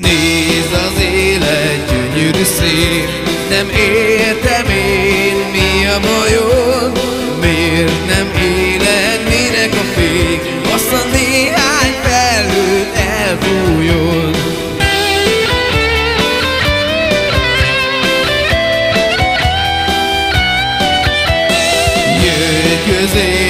Nézd az élet gyönyörű szép, nem értem én mi a bajod, miért nem éled, minek a fék, azt a néhány felhőt elfújod. Jöjj közénk,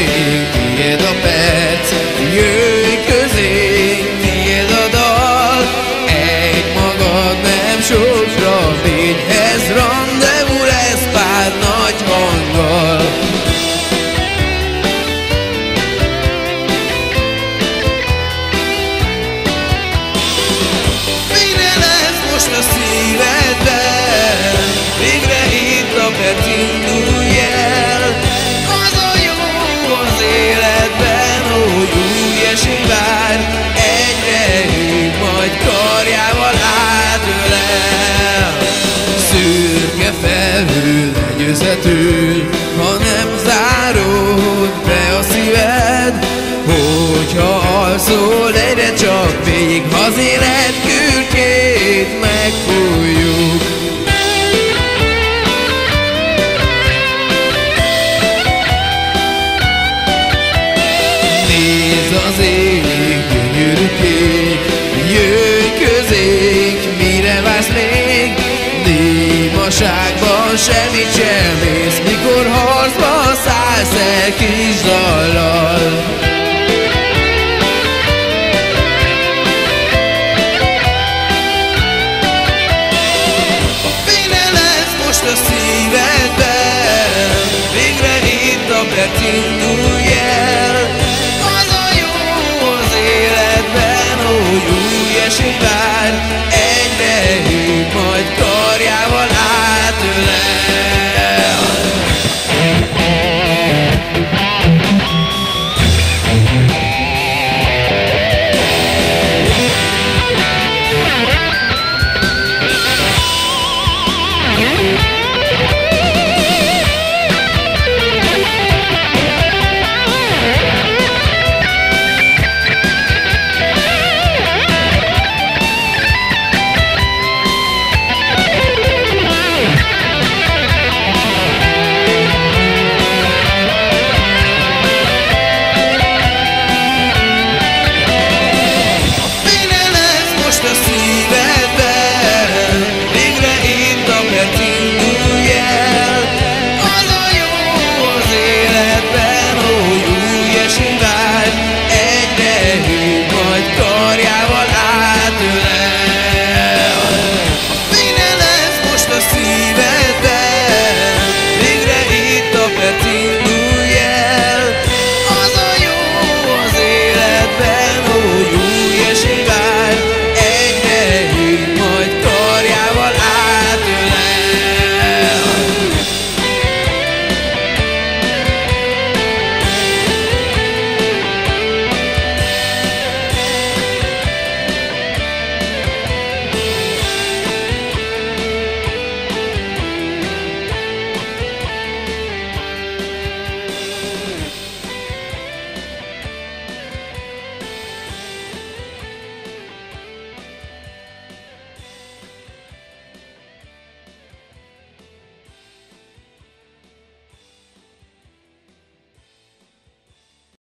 legyőzetül Ha nem zárod be a szíved Hogyha alszol egyre csak végig Az élet kürkét megfújjuk. Nézd az ég, Némaságban semmit sem ész Mikor harcba szállsz el kis dallal most a szívedben? Végre itt a